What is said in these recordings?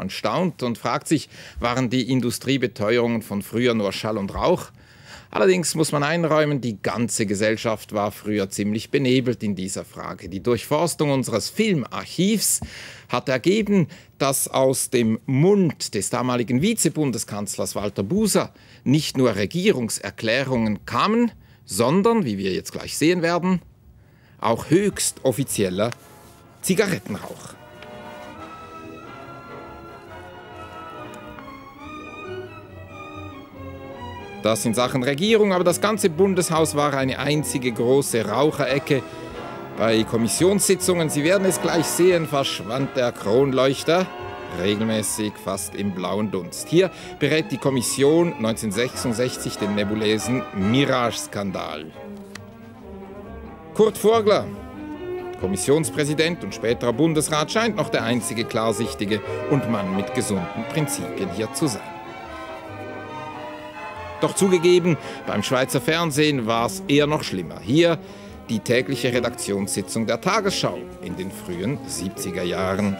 Man staunt und fragt sich, waren die Industriebeteuerungen von früher nur Schall und Rauch? Allerdings muss man einräumen, die ganze Gesellschaft war früher ziemlich benebelt in dieser Frage. Die Durchforstung unseres Filmarchivs hat ergeben, dass aus dem Mund des damaligen Vizebundeskanzlers Walter Buser nicht nur Regierungserklärungen kamen, sondern, wie wir jetzt gleich sehen werden, auch höchst offizieller Zigarettenrauch. Das in Sachen Regierung, aber das ganze Bundeshaus war eine einzige große Raucherecke. Bei Kommissionssitzungen, Sie werden es gleich sehen, verschwand der Kronleuchter regelmäßig fast im blauen Dunst. Hier berät die Kommission 1966 den nebulösen Mirage-Skandal. Kurt Vogler, Kommissionspräsident und späterer Bundesrat, scheint noch der einzige Klarsichtige und Mann mit gesunden Prinzipien hier zu sein. Doch zugegeben, beim Schweizer Fernsehen war es eher noch schlimmer. Hier die tägliche Redaktionssitzung der Tagesschau in den frühen 70er Jahren.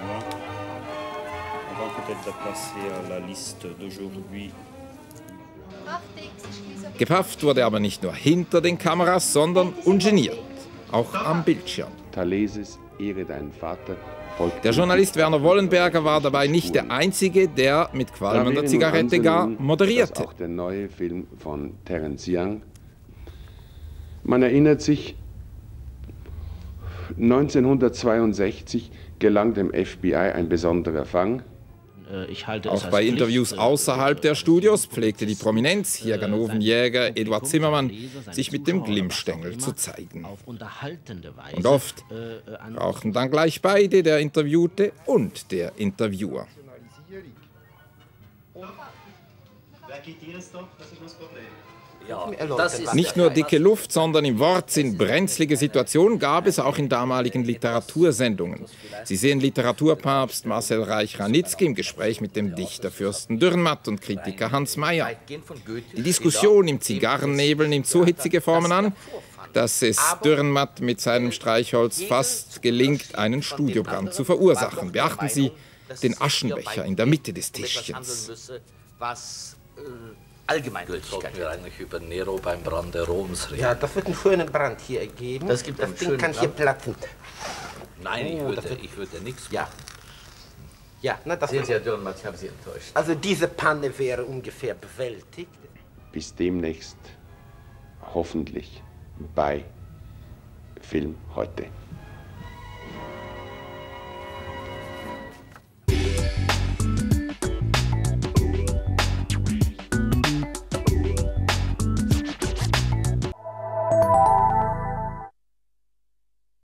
Gepafft wurde aber nicht nur hinter den Kameras, sondern ungeniert, auch am Bildschirm. Talesis, Ehre deinen Vater, der Journalist Werner Wollenberger war dabei nicht der Einzige, der mit qualmender Zigarette gar moderierte. Auch der neue Film von Terence Young. Man erinnert sich, 1962 gelang dem FBI ein besonderer Fang. Äh, Auch bei Interviews außerhalb der Studios pflegte die Prominenz, hier äh, Ganovenjäger Eduard Zimmermann, sich mit dem Glimmstängel zu zeigen. Und oft äh, rauchten dann gleich beide, der Interviewte und der Interviewer. Wer geht jetzt doch? Das ist das Problem. Nicht nur dicke Luft, sondern im Wortsinn brenzlige Situationen gab es auch in damaligen Literatursendungen. Sie sehen Literaturpapst Marcel Reich-Ranitzky im Gespräch mit dem Dichter Fürsten Dürrenmatt und Kritiker Hans Mayer. Die Diskussion im Zigarrennebel nimmt so hitzige Formen an, dass es Dürrenmatt mit seinem Streichholz fast gelingt, einen Studiobrand zu verursachen. Beachten Sie den Aschenbecher in der Mitte des Tischchens. Was äh, Allgemeingültigkeit. wir eigentlich über Nero beim Brande Roms reden? Ja, das wird einen schönen Brand hier ergeben. Das, gibt das Ding kann Brand. hier platzen. Nein, ich, oh, würde, ich würde nichts ja. machen. Ja, na, das Sehen Sie, Herr Dürrenmatt, ich habe Sie enttäuscht. Also diese Panne wäre ungefähr bewältigt. Bis demnächst hoffentlich bei Film heute.